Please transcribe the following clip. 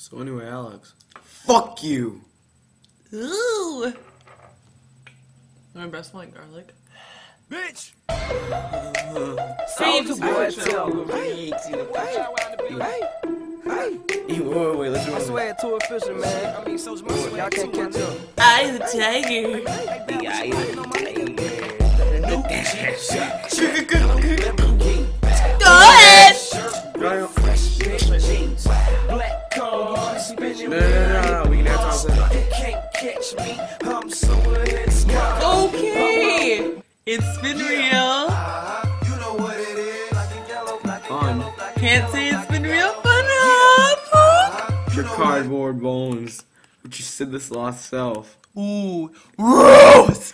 So anyway, Alex, fuck you. Ooh. My breast smell like garlic. Bitch! Same boy, tell me. Hey, hey, Wait, wait, wait, let's I it. swear too official, man. I mean, so y'all can't catch up. I the tiger. Go Okay. It's been real. Fun. Can't say it's been real fun, huh? Your cardboard bones, but you said this lost self. Ooh. Gross.